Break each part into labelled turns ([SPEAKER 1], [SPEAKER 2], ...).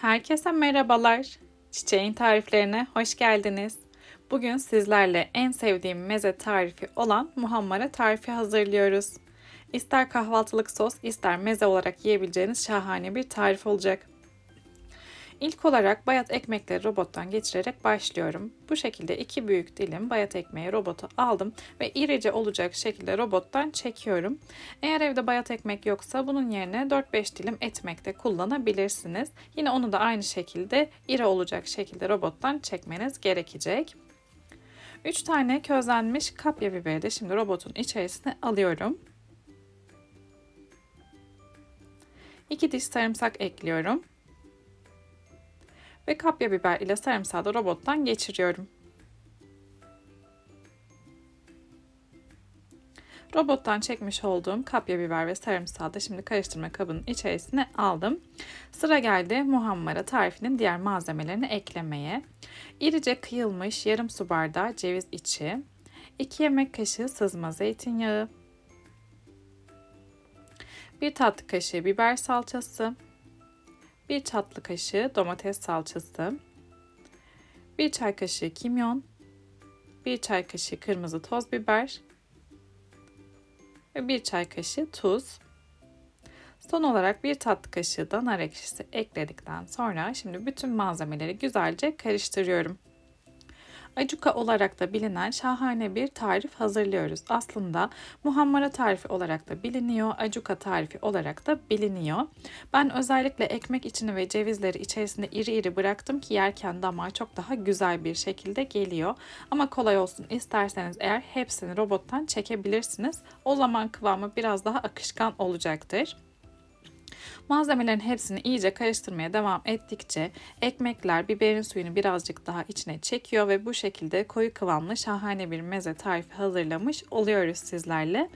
[SPEAKER 1] Herkese merhabalar. Çiçeğin tariflerine hoş geldiniz. Bugün sizlerle en sevdiğim meze tarifi olan muhammara tarifi hazırlıyoruz. İster kahvaltılık sos, ister meze olarak yiyebileceğiniz şahane bir tarif olacak. İlk olarak bayat ekmekleri robottan geçirerek başlıyorum. Bu şekilde iki büyük dilim bayat ekmeği robota aldım ve irice olacak şekilde robottan çekiyorum. Eğer evde bayat ekmek yoksa bunun yerine 4-5 dilim etmek de kullanabilirsiniz. Yine onu da aynı şekilde iri olacak şekilde robottan çekmeniz gerekecek. 3 tane közlenmiş kapya biberi de şimdi robotun içerisine alıyorum. 2 diş sarımsak ekliyorum ve kapya biber ile sarımsağı da robottan geçiriyorum. Robottan çekmiş olduğum kapya biber ve sarımsağı da şimdi karıştırma kabının içerisine aldım. Sıra geldi muhammara tarifinin diğer malzemelerini eklemeye. İrice kıyılmış yarım su bardağı ceviz içi, 2 yemek kaşığı sızma zeytinyağı, 1 tatlı kaşığı biber salçası, 1 tatlı kaşığı domates salçası, 1 çay kaşığı kimyon, 1 çay kaşığı kırmızı toz biber ve 1 çay kaşığı tuz. Son olarak 1 tatlı kaşığı da nar ekşisi ekledikten sonra şimdi bütün malzemeleri güzelce karıştırıyorum. Acuka olarak da bilinen şahane bir tarif hazırlıyoruz. Aslında muhammara tarifi olarak da biliniyor, acuka tarifi olarak da biliniyor. Ben özellikle ekmek içini ve cevizleri içerisinde iri iri bıraktım ki yerken damağa çok daha güzel bir şekilde geliyor. Ama kolay olsun isterseniz eğer hepsini robottan çekebilirsiniz. O zaman kıvamı biraz daha akışkan olacaktır. Malzemelerin hepsini iyice karıştırmaya devam ettikçe ekmekler biberin suyunu birazcık daha içine çekiyor ve bu şekilde koyu kıvamlı şahane bir meze tarifi hazırlamış oluyoruz sizlerle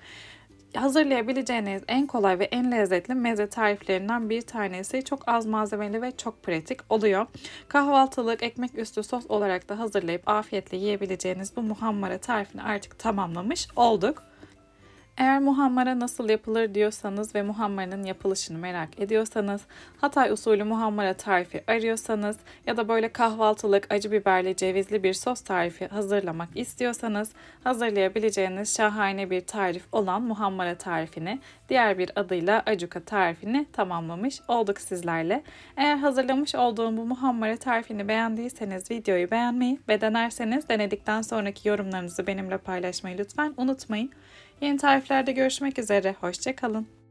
[SPEAKER 1] hazırlayabileceğiniz en kolay ve en lezzetli meze tariflerinden bir tanesi. Çok az malzemeli ve çok pratik oluyor. Kahvaltılık, ekmek üstü sos olarak da hazırlayıp afiyetle yiyebileceğiniz bu muhammara tarifini artık tamamlamış olduk. Eğer muhammara nasıl yapılır diyorsanız ve muhammaranın yapılışını merak ediyorsanız, Hatay usulü muhammara tarifi arıyorsanız ya da böyle kahvaltılık acı biberli cevizli bir sos tarifi hazırlamak istiyorsanız hazırlayabileceğiniz şahane bir tarif olan muhammara tarifini diğer bir adıyla acuka tarifini tamamlamış olduk sizlerle. Eğer hazırlamış olduğum bu muhammara tarifini beğendiyseniz videoyu beğenmeyi ve denerseniz denedikten sonraki yorumlarınızı benimle paylaşmayı lütfen unutmayın. Yeni tariflerde görüşmek üzere. Hoşçakalın.